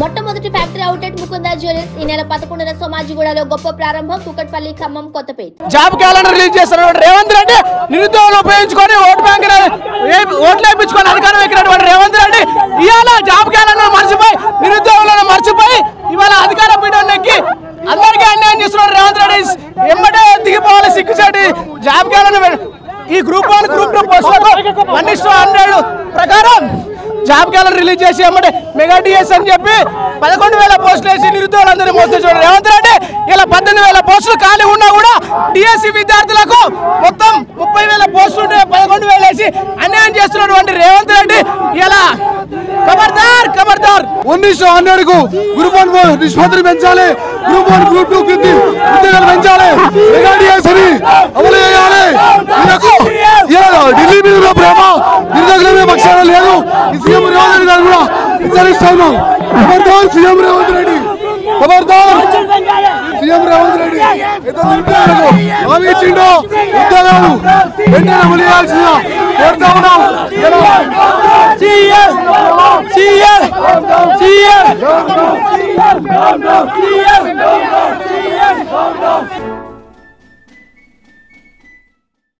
మొట్టమొదటి factory outlet Mukunda jewellers ఈ నెల పదకొండున సోమాజిగూడలో గొప్ప ప్రారంభం Kukatpally Khammam Kothapet. Job calendar release చేస్తున్నటువంటి రేవంత్ రెడ్డి నిరుద్యోగులు ఉపయోగించుకొని ఓటు బ్యాంక్ ఓట్లు వేయించుకొని అధికారం ఎక్కినటువంటి రేవంత్ రెడ్డి ఇవాళ జాబ్ క్యాలెండర్ మర్చిపోయి నిరుద్యోగులను మర్చిపోయి ఇవాళ అధికార పీఠం ఎక్కి అందరికీ అన్యాయం చేస్తున్నాడు రేవంత్ రెడ్డి ఎమ్మటే దిగిపోవాలి సిగ్గుచాటి జాబ్ క్యాలెండర్. ఈ గ్రూప్ వన్ గ్రూప్ టూ పోస్టులకు వన్ ఇస్ హండ్రెడ్ ప్రకారం జాబ్ క్యాలెండర్ రిలీజ్ చేసి అమ్మటే మెగా డిఎస్ అని చెప్పి పదకొండు వేల పోస్టులు వేసి నిరుద్యోగులందరినీ మోసం చూడండి రేవంత్ రెడ్డి ఇలా పద్దెనిమిది వేల పోస్టులు ఖాళీ ఉన్నా కూడా డిఎస్సి విద్యార్థులకు మొత్తం ముప్పై వేల పోస్టులు ఉంటే పదకొండు వేలు వేసి అన్యాయం చేస్తున్నటువంటి రేవంత్ రెడ్డి ఇలా ఖబర్దార్ ఖబర్దార్ ఉన్నిస్ హండ్రెడ్కు గ్రూప్ వన్ నిష్పత్తిని పెంచాలి. గ్రూప్ వన్ గ్రూప్ టూ కింది. పెంచాలి. Mega DS CM Revanth Reddy గారు కూడా హెచ్చరిస్తా ఉన్నాం ఖబర్దార్ సీఎం రేవంత్ రెడ్డి ఖబర్దార్ సీఎం రేవంత్ రెడ్డి ఇద్దరు నిరుద్యోగులకు హామీ ఇచ్చిండో ఉద్యోగాలు వెంటనే అమలు చేయాల్సిందిగా కోరుతా ఉన్నాం సీఎం సీఎం సీఎం